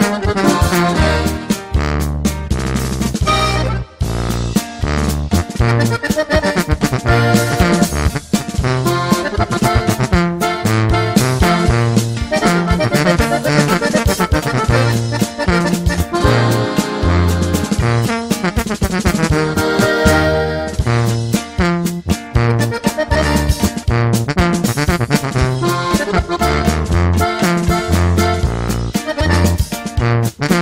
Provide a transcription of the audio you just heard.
Ha ha! Mm-hmm.